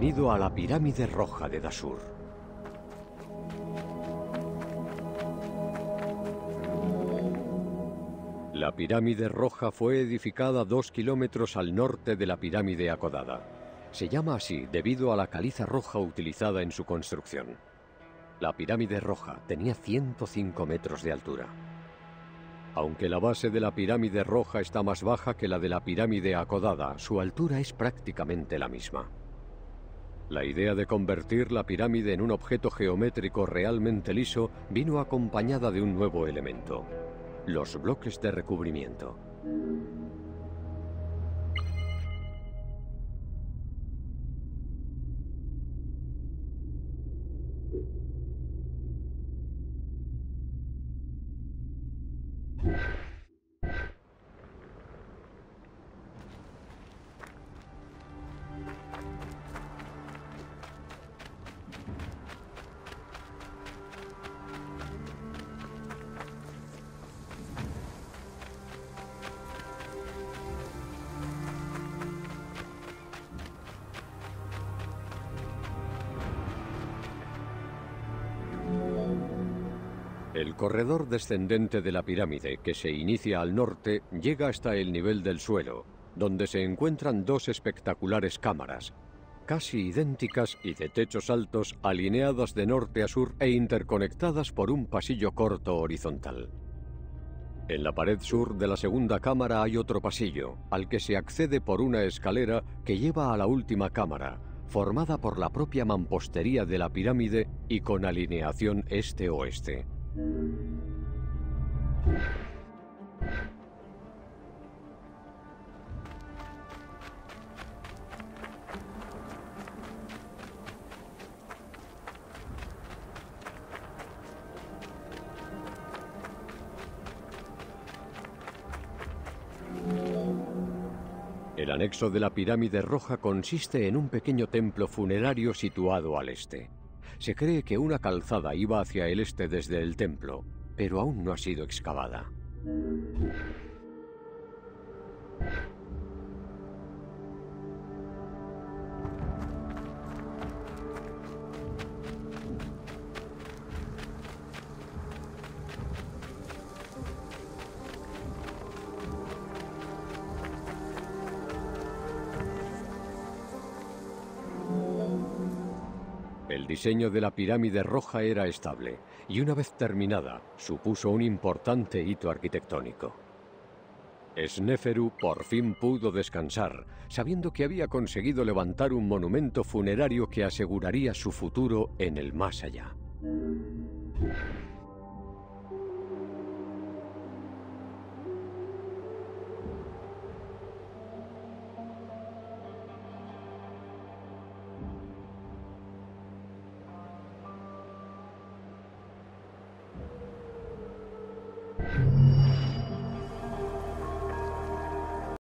Bienvenido a la pirámide roja de Dasur. La pirámide roja fue edificada dos kilómetros al norte de la pirámide acodada. Se llama así debido a la caliza roja utilizada en su construcción. La pirámide roja tenía 105 metros de altura. Aunque la base de la pirámide roja está más baja que la de la pirámide acodada, su altura es prácticamente la misma. La idea de convertir la pirámide en un objeto geométrico realmente liso vino acompañada de un nuevo elemento, los bloques de recubrimiento. El corredor descendente de la pirámide, que se inicia al norte, llega hasta el nivel del suelo, donde se encuentran dos espectaculares cámaras, casi idénticas y de techos altos, alineadas de norte a sur e interconectadas por un pasillo corto horizontal. En la pared sur de la segunda cámara hay otro pasillo, al que se accede por una escalera que lleva a la última cámara, formada por la propia mampostería de la pirámide y con alineación este-oeste. El anexo de la pirámide roja consiste en un pequeño templo funerario situado al este. Se cree que una calzada iba hacia el este desde el templo, pero aún no ha sido excavada. El diseño de la pirámide roja era estable y una vez terminada supuso un importante hito arquitectónico. Sneferu por fin pudo descansar, sabiendo que había conseguido levantar un monumento funerario que aseguraría su futuro en el más allá.